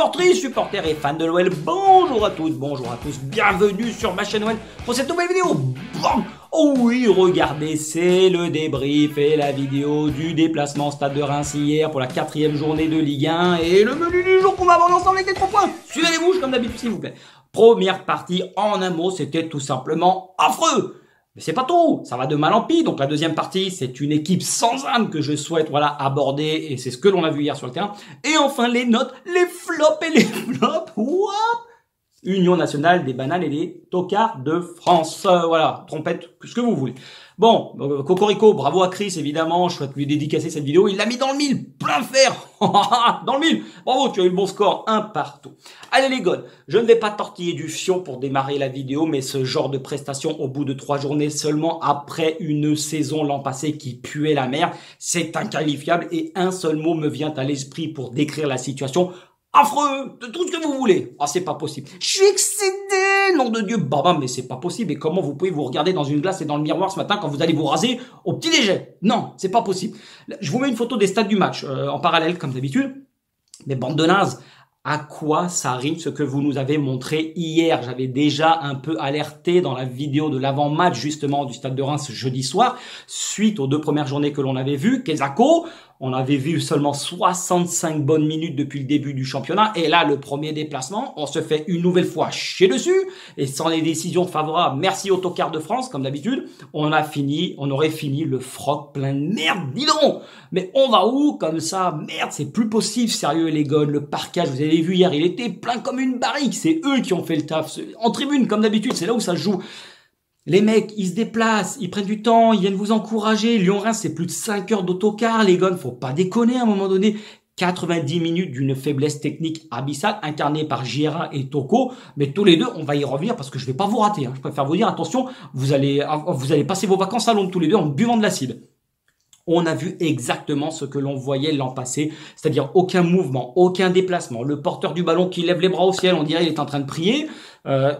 supportrices, supporters et fans de l'OL, bonjour à toutes, bonjour à tous, bienvenue sur ma chaîne OL pour cette nouvelle vidéo. Oh oui, regardez, c'est le débrief et la vidéo du déplacement Stade de Reims hier pour la quatrième journée de Ligue 1 et le menu du jour qu'on va voir ensemble avec les trois points. Suivez les bouches comme d'habitude s'il vous plaît. Première partie, en un mot, c'était tout simplement affreux. Mais c'est pas tout, ça va de mal en pis. Donc la deuxième partie, c'est une équipe sans âme que je souhaite voilà aborder et c'est ce que l'on a vu hier sur le terrain. Et enfin les notes, les flops et les flops. What Union nationale des bananes et des tocards de France. Euh, voilà, trompette, ce que vous voulez. Bon, euh, Cocorico, bravo à Chris, évidemment, je souhaite lui dédicacer cette vidéo. Il l'a mis dans le mille, plein fer, dans le mille. Bravo, tu as eu le bon score, un partout. Allez les gars, je ne vais pas tortiller du fion pour démarrer la vidéo, mais ce genre de prestation au bout de trois journées seulement après une saison l'an passé qui puait la mer, c'est inqualifiable et un seul mot me vient à l'esprit pour décrire la situation affreux, de tout ce que vous voulez. Ah, c'est pas possible. Je suis excédé, nom de Dieu. Baba, mais c'est pas possible. Et comment vous pouvez vous regarder dans une glace et dans le miroir ce matin quand vous allez vous raser au petit léger Non, c'est pas possible. Je vous mets une photo des stades du match euh, en parallèle, comme d'habitude. Mais bande de nazes, à quoi ça rime ce que vous nous avez montré hier? J'avais déjà un peu alerté dans la vidéo de l'avant-match justement du Stade de Reims jeudi soir, suite aux deux premières journées que l'on avait vues. Kezako, on avait vu seulement 65 bonnes minutes depuis le début du championnat. Et là, le premier déplacement, on se fait une nouvelle fois chier dessus. Et sans les décisions favorables, merci Autocar de France, comme d'habitude, on a fini, on aurait fini le froc plein de merde. Dis donc Mais on va où comme ça? Merde, c'est plus possible, sérieux les gars. Le parquage, vous avez vu hier, il était plein comme une barrique. C'est eux qui ont fait le taf. En tribune, comme d'habitude, c'est là où ça joue. Les mecs, ils se déplacent, ils prennent du temps, ils viennent vous encourager. Lyon-Reims, c'est plus de 5 heures d'autocar, les gars. Faut pas déconner à un moment donné. 90 minutes d'une faiblesse technique abyssale incarnée par Gira et Toko. Mais tous les deux, on va y revenir parce que je vais pas vous rater. Hein. Je préfère vous dire, attention, vous allez, vous allez passer vos vacances à Londres tous les deux en buvant de l'acide on a vu exactement ce que l'on voyait l'an passé, c'est-à-dire aucun mouvement, aucun déplacement, le porteur du ballon qui lève les bras au ciel, on dirait qu'il est en train de prier. Euh,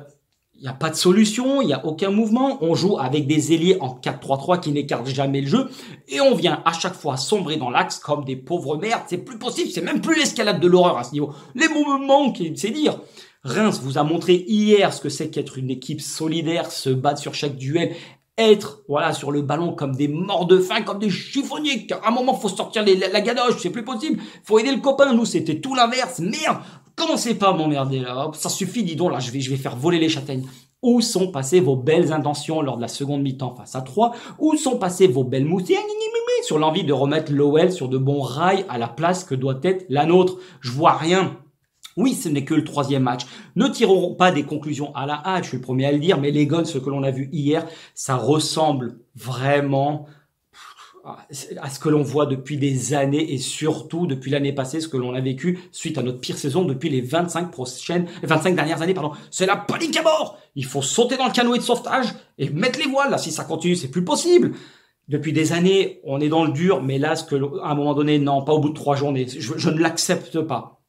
il n'y a pas de solution, il n'y a aucun mouvement. On joue avec des ailiers en 4-3-3 qui n'écartent jamais le jeu. Et on vient à chaque fois sombrer dans l'axe comme des pauvres merdes. C'est plus possible, c'est même plus l'escalade de l'horreur à ce niveau. Les mots me manquent, c'est dire. Reims vous a montré hier ce que c'est qu'être une équipe solidaire, se battre sur chaque duel, être voilà sur le ballon comme des morts de faim, comme des chiffonniers. À un moment, faut sortir la, la gadoche, c'est plus possible. Faut aider le copain. Nous, c'était tout l'inverse. Merde, Commencez pas à m'emmerder là. Ça suffit, dis donc, là, je vais, je vais faire voler les châtaignes. Où sont passées vos belles intentions lors de la seconde mi-temps face à 3 Où sont passées vos belles mousses? Sur l'envie de remettre l'OL sur de bons rails à la place que doit être la nôtre Je vois rien. Oui, ce n'est que le troisième match. Ne tirons pas des conclusions à la hâte, je suis le premier à le dire, mais les guns, ce que l'on a vu hier, ça ressemble vraiment à ce que l'on voit depuis des années et surtout depuis l'année passée, ce que l'on a vécu suite à notre pire saison depuis les 25 prochaines, 25 dernières années, pardon. C'est la panique à bord! Il faut sauter dans le canoë de sauvetage et mettre les voiles, là. Si ça continue, c'est plus possible. Depuis des années, on est dans le dur, mais là, ce que, à un moment donné, non, pas au bout de trois journées. je ne l'accepte pas.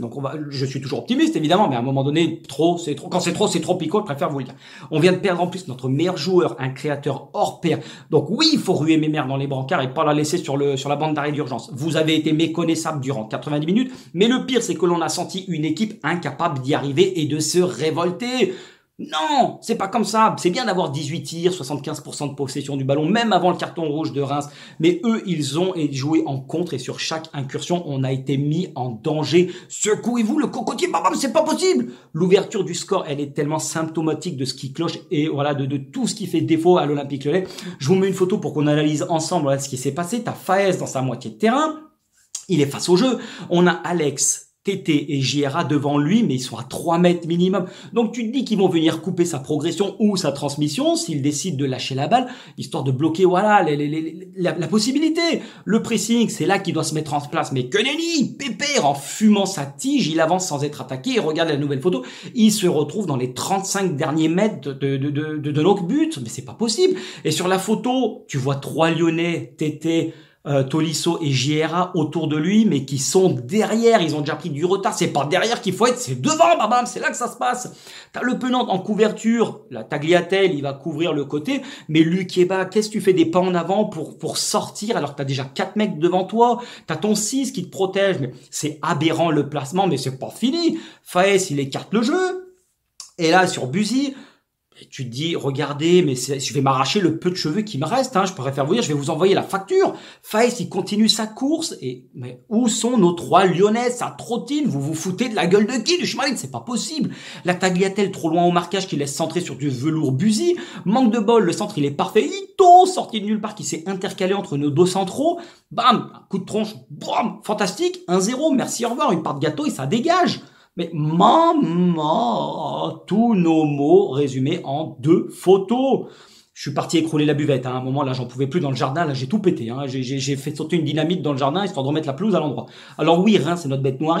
Donc on va, je suis toujours optimiste évidemment, mais à un moment donné, trop, c'est trop. Quand c'est trop, c'est trop picot. Je préfère vous le dire. On vient de perdre en plus notre meilleur joueur, un créateur hors pair. Donc oui, il faut ruer mes mères dans les brancards et pas la laisser sur le sur la bande d'arrêt d'urgence. Vous avez été méconnaissable durant 90 minutes, mais le pire, c'est que l'on a senti une équipe incapable d'y arriver et de se révolter. Non, c'est pas comme ça. C'est bien d'avoir 18 tirs, 75% de possession du ballon, même avant le carton rouge de Reims. Mais eux, ils ont joué en contre et sur chaque incursion, on a été mis en danger. Secouez-vous le cocotier, bam, c'est pas possible. L'ouverture du score, elle est tellement symptomatique de ce qui cloche et voilà de, tout ce qui fait défaut à l'Olympique Lyonnais. Je vous mets une photo pour qu'on analyse ensemble ce qui s'est passé. T'as Faez dans sa moitié de terrain. Il est face au jeu. On a Alex TT et JRA devant lui, mais ils sont à 3 mètres minimum. Donc tu te dis qu'ils vont venir couper sa progression ou sa transmission s'ils décident de lâcher la balle, histoire de bloquer voilà la, possibilité. Le pressing, c'est là qu'il doit se mettre en place. Mais que nenni Pépère, en fumant sa tige, il avance sans être attaqué. Et regarde la nouvelle photo, il se retrouve dans les 35 derniers mètres de, de, de, de, notre but. Mais c'est pas possible. Et sur la photo, tu vois trois Lyonnais, TT, euh, Tolisso et JRA autour de lui, mais qui sont derrière. Ils ont déjà pris du retard. C'est pas derrière qu'il faut être, c'est devant, babam. C'est là que ça se passe. T'as le penant en couverture. La Tagliatelle, il va couvrir le côté. Mais bas, qu'est-ce que tu fais des pas en avant pour, pour sortir alors que t'as déjà quatre mecs devant toi? T'as ton 6 qui te protège. Mais c'est aberrant le placement, mais c'est pas fini. Faes, il écarte le jeu. Et là, sur Buzy, tu te dis, regardez, mais je vais m'arracher le peu de cheveux qui me reste. Hein, je préfère vous dire, je vais vous envoyer la facture. Faïs, il continue sa course. Et mais où sont nos trois Lyonnais Ça trottine? Vous vous foutez de la gueule de qui Du chemin? C'est pas possible. La Tagliatelle trop loin au marquage qui laisse centrer sur du velours busy. Manque de bol. Le centre, il est parfait. Ito, sorti de nulle part, qui s'est intercalé entre nos deux centraux. Bam, coup de tronche. Bam, fantastique. 1-0. Merci, au revoir. Une part de gâteau et ça dégage. Mais maman, tous nos mots résumés en deux photos. Je suis parti écrouler la buvette. Hein. À un moment, là, j'en pouvais plus dans le jardin. Là, j'ai tout pété. Hein. J'ai fait sauter une dynamite dans le jardin histoire de remettre la pelouse à l'endroit. Alors oui, Reims, c'est notre bête noire.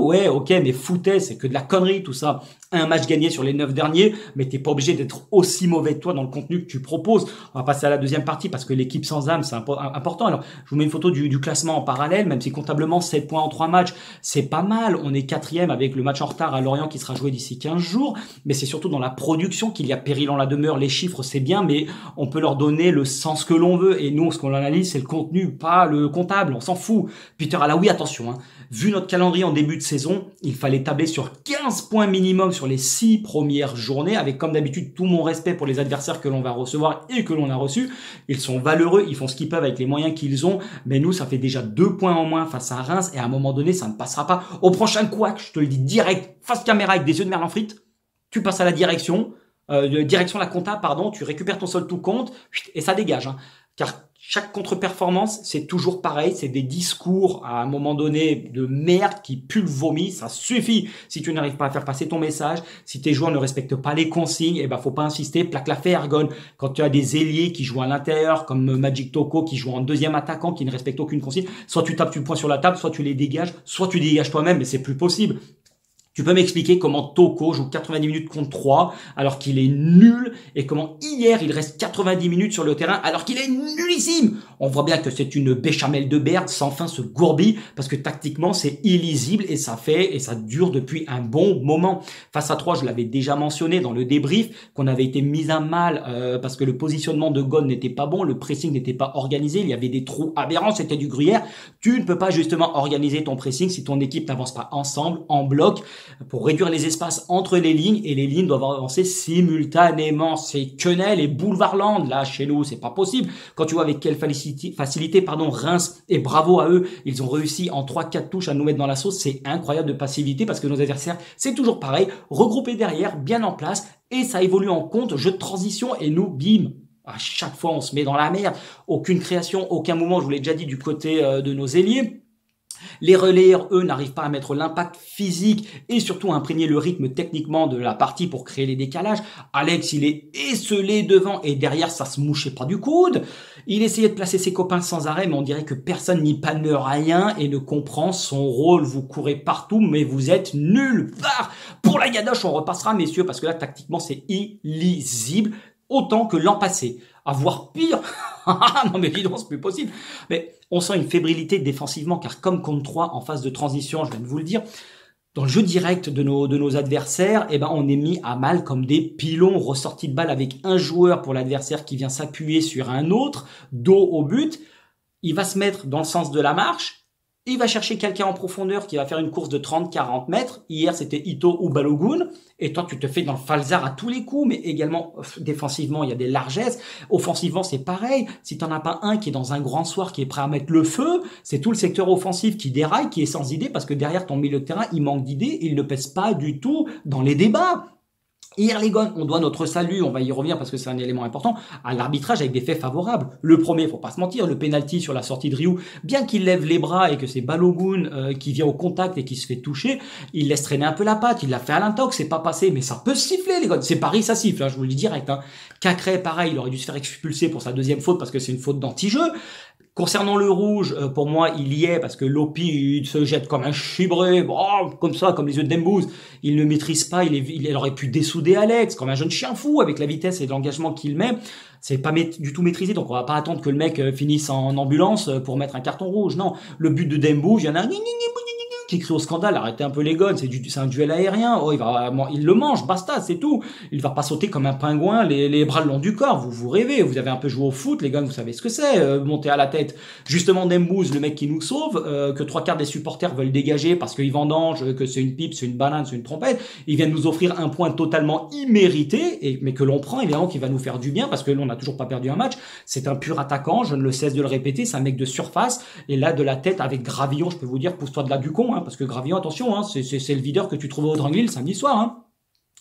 Ouais, ok, mais foutait, c'est que de la connerie, tout ça un match gagné sur les neuf derniers, mais t'es pas obligé d'être aussi mauvais que toi dans le contenu que tu proposes. On va passer à la deuxième partie parce que l'équipe sans âme, c'est important. Alors, je vous mets une photo du, classement en parallèle, même si comptablement 7 points en 3 matchs, c'est pas mal. On est quatrième avec le match en retard à Lorient qui sera joué d'ici 15 jours, mais c'est surtout dans la production qu'il y a péril en la demeure. Les chiffres, c'est bien, mais on peut leur donner le sens que l'on veut. Et nous, ce qu'on analyse, c'est le contenu, pas le comptable. On s'en fout. Peter, ah là oui, attention. Hein. Vu notre calendrier en début de saison, il fallait tabler sur 15 points minimum sur les six premières journées, avec comme d'habitude tout mon respect pour les adversaires que l'on va recevoir et que l'on a reçus. Ils sont valeureux, ils font ce qu'ils peuvent avec les moyens qu'ils ont, mais nous, ça fait déjà deux points en moins face à Reims, et à un moment donné, ça ne passera pas. Au prochain couac, je te le dis direct, face caméra avec des yeux de merlan frites, tu passes à la direction, euh, direction la compta, pardon, tu récupères ton sol tout compte, et ça dégage. Hein. Car chaque contre-performance, c'est toujours pareil, c'est des discours à un moment donné de merde qui vomi, ça suffit. Si tu n'arrives pas à faire passer ton message, si tes joueurs ne respectent pas les consignes, eh ben faut pas insister, plaque la fait Quand tu as des ailiers qui jouent à l'intérieur, comme Magic Toko qui joue en deuxième attaquant, qui ne respecte aucune consigne, soit tu tapes du poing sur la table, soit tu les dégages, soit tu dégages toi-même, mais c'est plus possible. Tu peux m'expliquer comment Toko joue 90 minutes contre 3 alors qu'il est nul et comment hier il reste 90 minutes sur le terrain alors qu'il est nullissime? On voit bien que c'est une béchamel de Berde sans fin ce gourbi parce que tactiquement c'est illisible et ça fait et ça dure depuis un bon moment. Face à 3, je l'avais déjà mentionné dans le débrief qu'on avait été mis à mal euh, parce que le positionnement de Gon n'était pas bon, le pressing n'était pas organisé, il y avait des trous aberrants, c'était du gruyère. Tu ne peux pas justement organiser ton pressing si ton équipe n'avance pas ensemble en bloc pour réduire les espaces entre les lignes et les lignes doivent avancer simultanément. C'est quenelle et Boulevardland là chez nous, c'est pas possible. Quand tu vois avec quelle facilité, pardon, Reims et bravo à eux, ils ont réussi en 3-4 touches à nous mettre dans la sauce, c'est incroyable de passivité parce que nos adversaires, c'est toujours pareil, regroupés derrière, bien en place et ça évolue en compte, jeu de transition et nous, bim, à chaque fois on se met dans la merde, aucune création, aucun moment, je vous l'ai déjà dit du côté euh, de nos ailiers. Les relayeurs, eux, n'arrivent pas à mettre l'impact physique et surtout à imprégner le rythme techniquement de la partie pour créer les décalages. Alex, il est esselé devant et derrière, ça se mouchait pas du coude. Il essayait de placer ses copains sans arrêt, mais on dirait que personne n'y panne rien et ne comprend son rôle. Vous courez partout, mais vous êtes nulle part. Pour la gadoche, on repassera, messieurs, parce que là, tactiquement, c'est illisible autant que l'an passé. Avoir pire, non mais évidemment c'est plus possible. Mais on sent une fébrilité défensivement car comme contre 3 en phase de transition, je viens de vous le dire, dans le jeu direct de nos, de nos adversaires, eh ben, on est mis à mal comme des pilons ressortis de balle avec un joueur pour l'adversaire qui vient s'appuyer sur un autre, dos au but. Il va se mettre dans le sens de la marche il va chercher quelqu'un en profondeur qui va faire une course de 30-40 mètres. Hier, c'était Ito ou Balogun. Et toi, tu te fais dans le falzar à tous les coups, mais également euh, défensivement, il y a des largesses. Offensivement, c'est pareil. Si t'en as pas un qui est dans un grand soir, qui est prêt à mettre le feu, c'est tout le secteur offensif qui déraille, qui est sans idée, parce que derrière ton milieu de terrain, il manque d'idées, il ne pèse pas du tout dans les débats. Hier, les gars, on doit notre salut, on va y revenir parce que c'est un élément important, à l'arbitrage avec des faits favorables. Le premier, faut pas se mentir, le penalty sur la sortie de Ryu, bien qu'il lève les bras et que c'est Balogun euh, qui vient au contact et qui se fait toucher, il laisse traîner un peu la patte, il l'a fait à l'intox, c'est pas passé, mais ça peut siffler, les gars. C'est Paris, ça siffle, hein, je vous le dis direct. Hein. Cacré, pareil, il aurait dû se faire expulser pour sa deuxième faute parce que c'est une faute d'anti-jeu. Concernant le rouge, euh, pour moi, il y est parce que Lopi il se jette comme un chibré, bon, comme ça, comme les yeux de Dembouz. Il ne maîtrise pas, il, est, il aurait pu dessouder Alex comme un jeune chien fou avec la vitesse et l'engagement qu'il met. C'est pas du tout maîtrisé, donc on va pas attendre que le mec euh, finisse en ambulance euh, pour mettre un carton rouge. Non, le but de Dembouz, il y en a qui crie au scandale, arrêtez un peu les gones, c'est un duel aérien, oh, il le mange, basta, c'est tout. Il va pas sauter comme un pingouin, les, bras le long du corps, vous vous rêvez, vous avez un peu joué au foot, les gars, vous savez ce que c'est, euh, monter à la tête. Justement, Dembouz, le mec qui nous sauve, euh, que trois quarts des supporters veulent dégager parce qu'il vendange, que c'est une pipe, c'est une banane, c'est une trompette, il vient nous offrir un point totalement immérité, et, mais que l'on prend, évidemment, qui va nous faire du bien, parce que l'on n'a toujours pas perdu un match. C'est un pur attaquant, je ne le cesse de le répéter, c'est un mec de surface, et là, de la tête avec Gravillon, je peux vous dire, pousse-toi de là du con, hein, parce que Gravillon, attention, hein, c'est le videur que tu trouves au Dranglil samedi soir. Hein.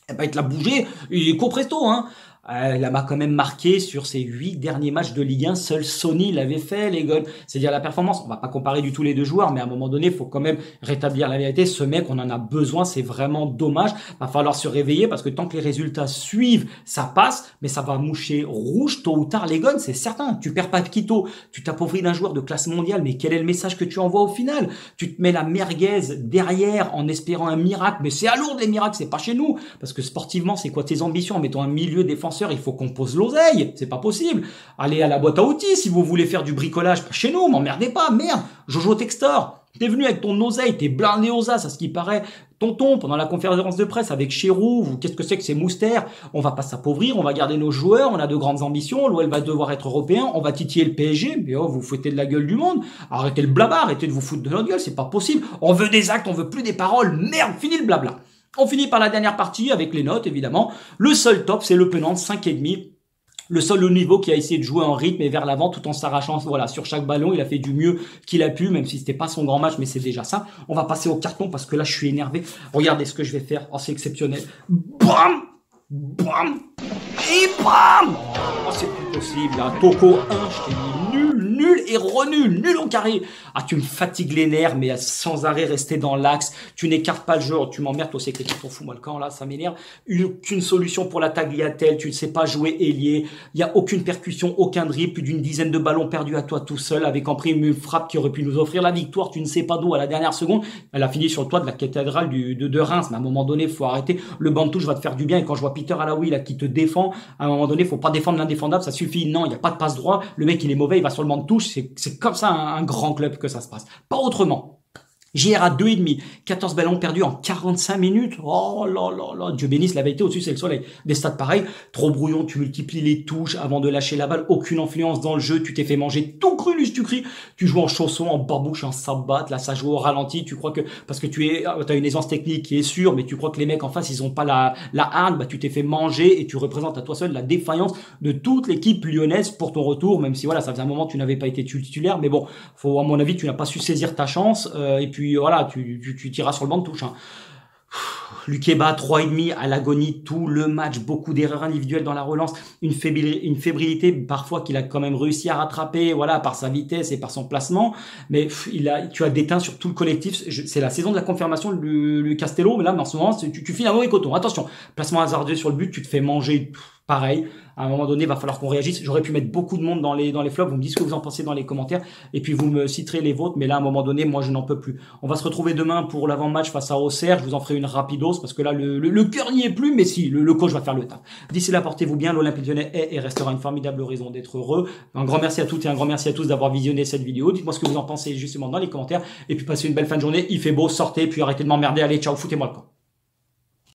Te l'a bougé, il est court presto. Hein. Elle m'a quand même marqué sur ses huit derniers matchs de Ligue 1. Seul Sony l'avait fait, les. C'est-à-dire la performance. On va pas comparer du tout les deux joueurs, mais à un moment donné, il faut quand même rétablir la vérité. Ce mec, on en a besoin. C'est vraiment dommage. Va falloir se réveiller parce que tant que les résultats suivent, ça passe, mais ça va moucher rouge tôt ou tard, les. C'est certain. Tu perds pas de Quito. Tu t'appauvris d'un joueur de classe mondiale, mais quel est le message que tu envoies au final? Tu te mets la merguez derrière en espérant un miracle, mais c'est à lourd les miracles. C'est pas chez nous parce que sportivement, c'est quoi tes ambitions? En mettant un milieu il faut qu'on pose l'oseille. C'est pas possible. Allez à la boîte à outils si vous voulez faire du bricolage. chez nous, m'emmerdez pas, merde. Jojo Textor, T'es venu avec ton oseille, t'es blindé aux as, à ce qui paraît. Tonton, pendant la conférence de presse avec Chérou, qu'est-ce que c'est que ces moustères? On va pas s'appauvrir, on va garder nos joueurs, on a de grandes ambitions, l'OL va devoir être européen, on va titiller le PSG, mais oh, vous foutez de la gueule du monde. Arrêtez le blabla, arrêtez de vous foutre de notre gueule, c'est pas possible. On veut des actes, on veut plus des paroles. Merde, fini le blabla. On finit par la dernière partie avec les notes, évidemment. Le seul top, c'est le Penant 5,5 le seul haut niveau qui a essayé de jouer en rythme et vers l'avant tout en s'arrachant voilà sur chaque ballon. Il a fait du mieux qu'il a pu même si c'était pas son grand match mais c'est déjà ça. On va passer au carton parce que là je suis énervé. Regardez ce que je vais faire. Oh c'est exceptionnel. Bam! Bam! Et bam! Oh, c'est plus possible là Toco 1 je t'ai mis et renul, nul en carré. Ah, tu me fatigues les nerfs, mais sans arrêt rester dans l'axe. Tu n'écartes pas le jeu. Tu m'emmerdes, toi, c'est que tu t'en fous, moi, le camp, là, ça m'énerve. Aucune solution pour la tagliatelle. Tu ne sais pas jouer ailier. Il n'y a aucune percussion, aucun dribble, plus d'une dizaine de ballons perdus à toi tout seul, avec en prime une frappe qui aurait pu nous offrir la victoire. Tu ne sais pas d'où à la dernière seconde. Elle a fini sur le toit de la cathédrale de, Reims. Mais à un moment donné, faut arrêter. Le banc de touche va te faire du bien. Et quand je vois Peter Alaoui, là, qui te défend, à un moment donné, faut pas défendre l'indéfendable. Ça suffit. Non, il n'y a pas de passe droit. Le mec, il est mauvais. Il va sur le de touche. C'est comme ça un, grand club que ça se passe. Pas autrement. JR à 2,5, 14 ballons perdus en 45 minutes. Oh là là là, Dieu bénisse, la vérité au-dessus c'est le soleil. Des stats pareils, trop brouillon, tu multiplies les touches avant de lâcher la balle, aucune influence dans le jeu, tu t'es fait manger tout cru, tu cries, tu joues en chausson, en barbouche, en sabbat, là ça joue au ralenti, tu crois que, parce que tu es, ah, as une aisance technique qui est sûre, mais tu crois que les mecs en face ils ont pas la, la bah tu t'es fait manger et tu représentes à toi seul la défaillance de toute l'équipe lyonnaise pour ton retour, même si voilà, ça faisait un moment tu n'avais pas été titulaire, mais bon, faut, à mon avis, tu n'as pas su saisir ta chance, euh, et puis puis voilà, tu, tu, tu tiras sur le banc de touche. Hein. Lukeba, 3,5 à l'agonie tout le match, beaucoup d'erreurs individuelles dans la relance, une fébrilité, une fébrilité parfois qu'il a quand même réussi à rattraper, voilà, par sa vitesse et par son placement. Mais il a, tu as déteint sur tout le collectif. C'est la saison de la confirmation du Castello, mais là, en ce moment, tu, tu files un mauvais coton. Attention, placement hasardeux sur le but, tu te fais manger pareil. À un moment donné, il va falloir qu'on réagisse. J'aurais pu mettre beaucoup de monde dans les, dans les flops. Vous me dites ce que vous en pensez dans les commentaires. Et puis, vous me citerez les vôtres. Mais là, à un moment donné, moi, je n'en peux plus. On va se retrouver demain pour l'avant-match face à Auxerre. Je vous en ferai une rapidos parce que là, le, le, cœur n'y est plus. Mais si, le, le coach va faire le tas. D'ici là, portez-vous bien. L'Olympique Lyonnais est et restera une formidable raison d'être heureux. Un grand merci à toutes et un grand merci à tous d'avoir visionné cette vidéo. Dites-moi ce que vous en pensez justement dans les commentaires. Et puis, passez une belle fin de journée. Il fait beau. Sortez. Puis arrêtez de m'emmerder. Allez, ciao. Foutez-moi le camp.